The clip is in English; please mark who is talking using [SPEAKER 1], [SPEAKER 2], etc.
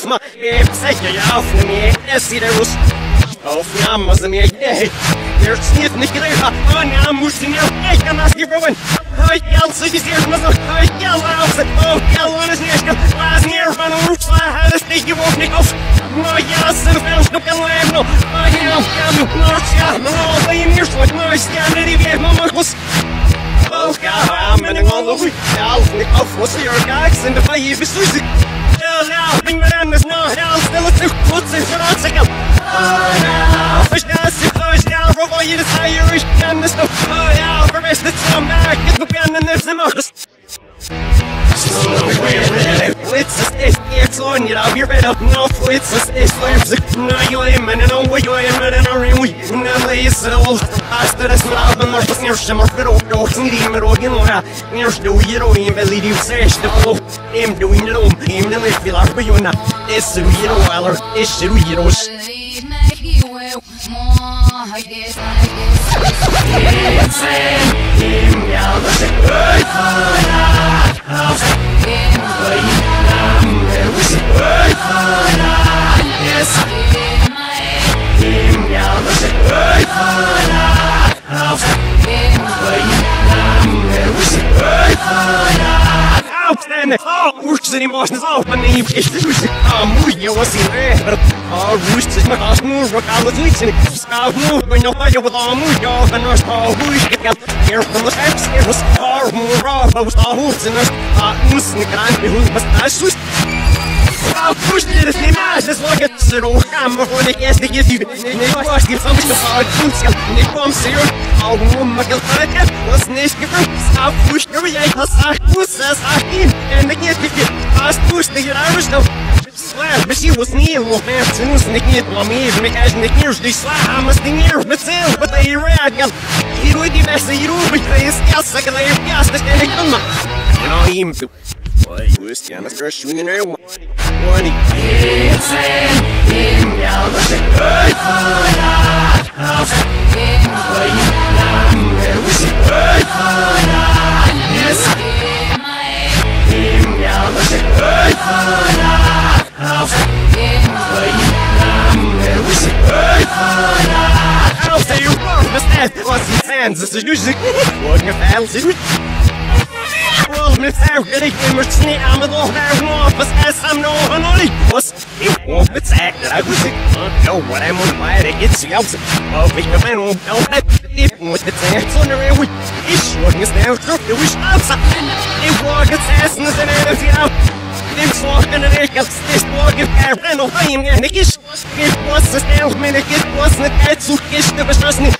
[SPEAKER 1] Aufma, ich zeige ja auf mir, es sieht aus. Auf Namen aus mir, ey. Der Schnitt nicht gerät, oh ja, muss ich mir, ich kann das uns, gewohnt, nicht auf. Oh ja, sind Fans, noch kein Leben, ja, ja, ja, I'm in the no shut it's on you know you're better no it's a it's lives no you ain't man no way you ain't man no really no lay so hasta das lava mas você não chama pero eu sim de me rogue não é não estou eu em believe you say the flow I'm doing it on him no me feel like you na it's a you know well it's you you know Outstanding! Works in emotions off my knee. Oh, muy was in there. Oh, roost is my house. Move. Rock out and you're all and all from the steps, here was far more. I was all hoots and us. Ah, moose and was I push det ni med det slaget så då hammer för det är det ju ni var ska som ska ha kunskap ni kom sig ut av mamma kan ta det och sniska för så push nu jag har sagt pussa sakin en det är det بشي وسنير وحنا سنين سنين ضمير ميعاش نكير شدي صلاح مستنير مثل بطيرات قل يرودي ناس يروبي ريس قصك غير قاس تشتني كلمة أنا يمسو Why you was down the stretch when you know money? Money. It's in, in, y'all, hands, this is music. Your fans is Well, Miss Harry, we're sneaking out of the whole office as I'm no one only was. You won't be sacked, I was sick. know what I'm on fire to get you out. Oh, we can find one, no, I did with the dance on the railway. It's short, it's now, so it was outside. It was its ass and it's an empty out. Dem slagen en ik als dit morgen er nog een en ik is ik was min ik het was net uit zo is de